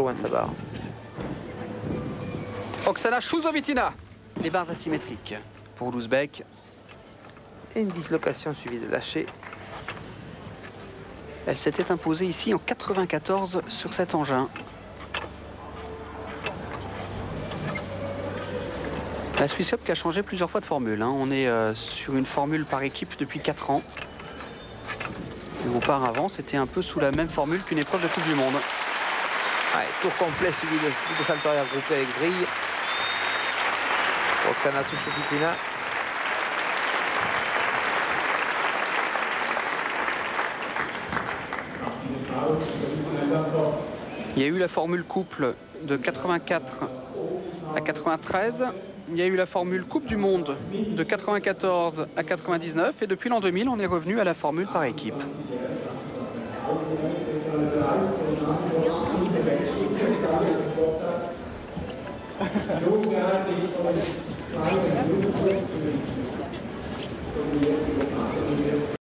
loin sa barre. Oksana Chouzovitina. Les barres asymétriques pour l'Ouzbek. Et une dislocation suivie de lâcher. Elle s'était imposée ici en 94 sur cet engin. La Swiss Cup qui a changé plusieurs fois de formule. hein. On est euh, sur une formule par équipe depuis 4 ans. Et auparavant, c'était un peu sous la même formule qu'une épreuve de Coupe du Monde. Tour complet suivi de, de salto arrière groupé avec grille. Il y a eu la formule couple de 84 à 93. Il y a eu la formule Coupe du Monde de 94 à 99. Et depuis l'an 2000, on est revenu à la formule par équipe. losgehalten, ich euch fragen, glaube, ich frage,